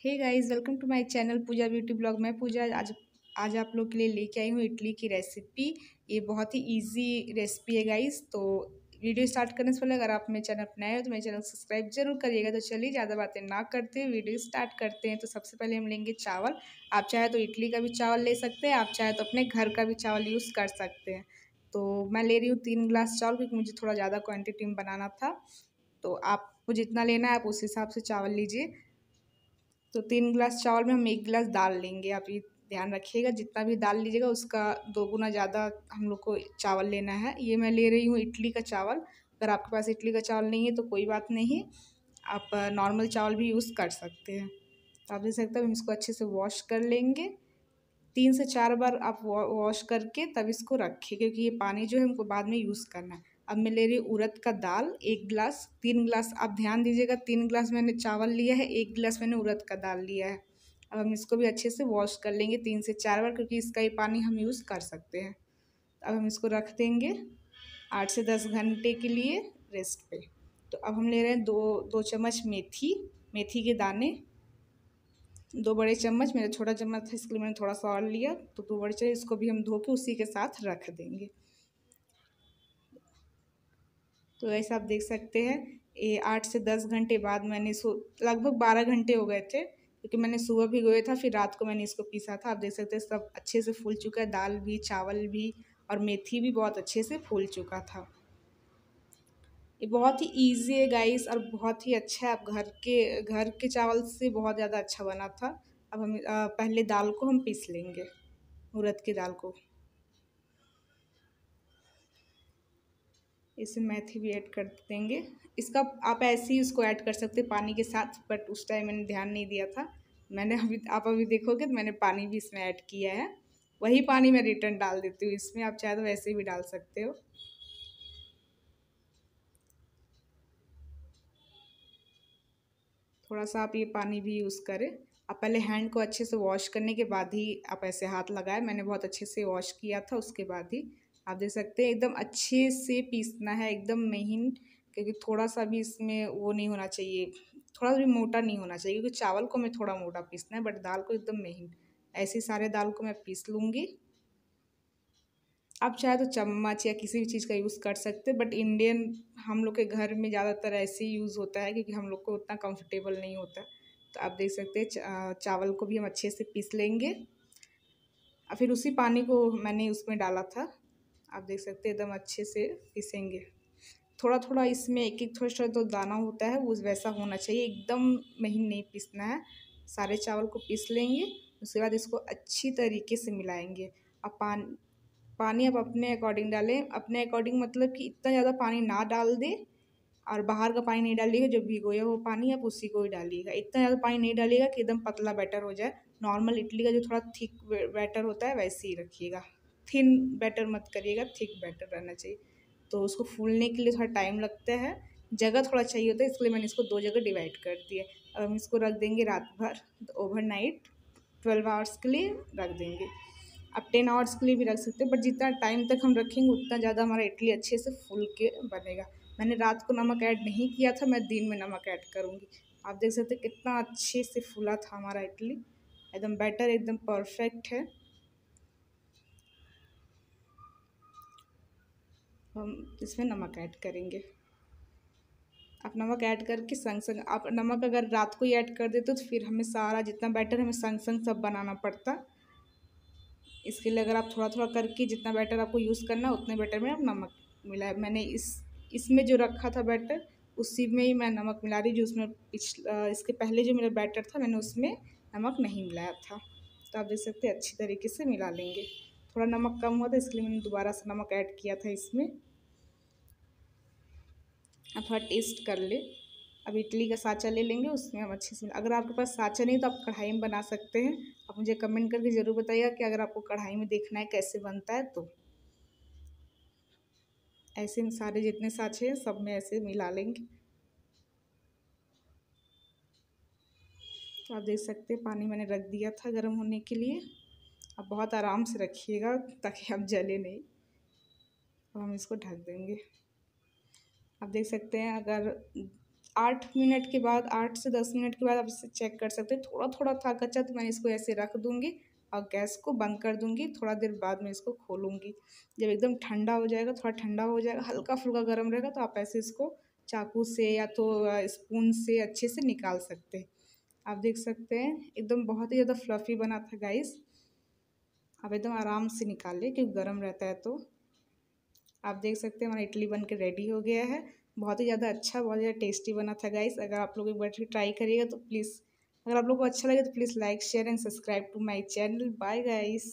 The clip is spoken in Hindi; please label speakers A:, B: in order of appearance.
A: Hey guys welcome to my channel Pooja beauty blog मैं पूजा आज आज आप लोग के लिए लेके आई हूँ इडली की रेसिपी ये बहुत ही इजी रेसिपी है गाइस तो वीडियो स्टार्ट करने से पहले अगर आप मेरे चैनल अपनाए हो तो मेरे चैनल सब्सक्राइब ज़रूर करिएगा। तो चलिए ज़्यादा बातें ना करते वीडियो स्टार्ट करते हैं। तो सबसे पहले हम लेंगे चावल। आप चाहे तो इडली का भी चावल ले सकते हैं, आप चाहे तो अपने घर का भी चावल यूज़ कर सकते हैं। तो मैं ले रही हूँ तीन गिलास चावल क्योंकि मुझे थोड़ा ज़्यादा क्वान्टिटी में बनाना था। तो आपको जितना लेना है आप उस हिसाब से चावल लीजिए। तो तीन गिलास चावल में हम एक गिलास दाल लेंगे। आप ये ध्यान रखिएगा, जितना भी दाल लीजिएगा, उसका दो गुना ज़्यादा हम लोग को चावल लेना है। ये मैं ले रही हूँ इडली का चावल। अगर आपके पास इडली का चावल नहीं है तो कोई बात नहीं, आप नॉर्मल चावल भी यूज़ कर सकते हैं। तो आप देख सकते हैं, हम इसको अच्छे से वॉश कर लेंगे। तीन से चार बार आप वॉश करके तब इसको रखें, क्योंकि ये पानी जो है, हमको बाद में यूज़ करना है। अब मैं ले रही हूँ उड़द का दाल, एक गिलास, तीन गिलास, आप ध्यान दीजिएगा, तीन गिलास मैंने चावल लिया है, एक गिलास मैंने उड़द का दाल लिया है। अब हम इसको भी अच्छे से वॉश कर लेंगे तीन से चार बार, क्योंकि इसका ही पानी हम यूज़ कर सकते हैं। अब हम इसको रख देंगे आठ से दस घंटे के लिए रेस्ट पे। तो अब हम ले रहे हैं दो दो चम्मच मेथी मेथी के दाने। दो बड़े चम्मच, मेरा छोटा चम्मच था, इसके लिए मैंने थोड़ा सा और लिया तो दो बड़े चम्मच, इसको भी हम धो के उसी के साथ रख देंगे। तो ऐसा आप देख सकते हैं, ये आठ से दस घंटे बाद मैंने सो, लगभग बारह घंटे हो गए थे, क्योंकि मैंने सुबह भी गए था, फिर रात को मैंने इसको पीसा था। आप देख सकते हैं, सब अच्छे से फूल चुका है, दाल भी, चावल भी और मेथी भी बहुत अच्छे से फूल चुका था। ये बहुत ही इजी है गाइस और बहुत ही अच्छा है, आप घर के घर के चावल से बहुत ज़्यादा अच्छा बना था। अब हम पहले दाल को हम पीस लेंगे उड़द की दाल को। इसमें मेथी भी ऐड कर देंगे। इसका आप ऐसे ही उसको ऐड कर सकते पानी के साथ बट उस टाइम मैंने ध्यान नहीं दिया था। मैंने अभी, आप अभी देखोगे तो मैंने पानी भी इसमें ऐड किया है। वही पानी मैं रिटर्न डाल देती हूँ इसमें, आप चाहे तो वैसे भी डाल सकते हो। थोड़ा सा आप ये पानी भी यूज़ करें। आप पहले हैंड को अच्छे से वॉश करने के बाद ही आप ऐसे हाथ लगाए। मैंने बहुत अच्छे से वॉश किया था, उसके बाद ही। आप देख सकते हैं, एकदम अच्छे से पीसना है, एकदम महीन, क्योंकि थोड़ा सा भी इसमें वो नहीं होना चाहिए, थोड़ा सा भी मोटा नहीं होना चाहिए, क्योंकि चावल को मैं थोड़ा मोटा पीसना है, बट दाल को एकदम महीन। ऐसे सारे दाल को मैं पीस लूँगी। आप चाहे तो चम्मच या किसी भी चीज़ का यूज़ कर सकते बट इंडियन हम लोग के घर में ज़्यादातर ऐसे ही यूज़ होता है, क्योंकि हम लोग को उतना कंफर्टेबल नहीं होता। तो आप देख सकते हैं चावल को भी हम अच्छे से पीस लेंगे। और फिर उसी पानी को मैंने उसमें डाला था। आप देख सकते हैं, एकदम अच्छे से पीसेंगे। थोड़ा थोड़ा इसमें एक एक थोड़ा थोड़ा तो दाना होता है, वो वैसा होना चाहिए। एकदम महीन नहीं पीसना है। सारे चावल को पीस लेंगे, उसके बाद इसको अच्छी तरीके से मिलाएँगे। अब पान, पानी आप अपने अकॉर्डिंग डालें। अपने अकॉर्डिंग मतलब कि इतना ज़्यादा पानी ना डाल दें और बाहर का पानी नहीं डालिएगा, जो भिगोया वो पानी आप उसी को ही डालिएगा। इतना ज़्यादा पानी नहीं डालिएगा कि एकदम पतला बैटर हो जाए। नॉर्मल इडली का जो थोड़ा थिक बैटर होता है, वैसे ही रखिएगा। थिन बैटर मत करिएगा, थिक बैटर रहना चाहिए। तो उसको फूलने के लिए थोड़ा टाइम लगता है, जगह थोड़ा चाहिए होता है, इसलिए मैंने इसको दो जगह डिवाइड कर दिया अब हम इसको रख देंगे रात भर तो ओवर नाइट ट्वेल्व आवर्स के लिए रख देंगे। अब टेन आवर्स के लिए भी रख सकते हैं बट जितना टाइम तक हम रखेंगे, उतना ज़्यादा हमारा इडली अच्छे से फूल के बनेगा। मैंने रात को नमक ऐड नहीं किया था, मैं दिन में नमक ऐड करूँगी। आप देख सकते कितना अच्छे से फूला था हमारा इडली, एकदम बैटर, एकदम परफेक्ट है। हम इसमें नमक ऐड करेंगे। आप नमक ऐड करके संग संग, आप नमक अगर रात को ही ऐड कर देते तो फिर हमें सारा जितना बैटर हमें संग संग सब बनाना पड़ता। इसके लिए अगर आप थोड़ा थोड़ा करके जितना बैटर आपको यूज़ करना उतने बैटर में आप नमक मिलाए मैंने इस, इसमें जो रखा था बैटर, उसी में ही मैं नमक मिला रही जो उसमें पिछला इसके पहले जो मेरा बैटर था, मैंने उसमें नमक नहीं मिलाया था। तो आप देख सकते अच्छी तरीके से मिला लेंगे। थोड़ा नमक कम हुआ था इसलिए मैंने दोबारा से नमक ऐड किया था इसमें। आप थोड़ा टेस्ट कर ले। अब इडली का साँचा ले लेंगे, उसमें हम अच्छे से अगर आपके पास साँचा नहीं तो आप कढ़ाई में बना सकते हैं। आप मुझे कमेंट करके ज़रूर बताइएगा कि अगर आपको कढ़ाई में देखना है कैसे बनता है तो। ऐसे में सारे जितने साँचे हैं, सब में ऐसे मिला लेंगे। तो आप देख सकते हैं, पानी मैंने रख दिया था गर्म होने के लिए। आप बहुत आराम से रखिएगा ताकि आप जले नहीं। अब हम इसको ढक देंगे। आप देख सकते हैं, अगर आठ मिनट के बाद, आठ से दस मिनट के बाद आप इसे चेक कर सकते हैं। थोड़ा थोड़ा था कच्चा तो मैं इसको ऐसे रख दूँगी और गैस को बंद कर दूँगी। थोड़ा देर बाद में इसको खोलूँगी। जब एकदम ठंडा हो जाएगा, थोड़ा ठंडा हो जाएगा, हल्का फुल्का गर्म रहेगा तो आप ऐसे इसको चाकू से या तो स्पून से अच्छे से निकाल सकते हैं। आप देख सकते हैं, एकदम बहुत ही ज़्यादा फ्लफ़ी बना था गाइस आप एकदम आराम से निकाल लें, क्योंकि गर्म रहता है तो। आप देख सकते हैं हमारा इडली बन के रेडी हो गया है। बहुत ही ज़्यादा अच्छा बहुत ज़्यादा टेस्टी बना था गाइस अगर आप लोग एक बार ट्राई करिएगा तो प्लीज़ अगर आप लोग को अच्छा लगे तो please like share and subscribe to my channel bye guys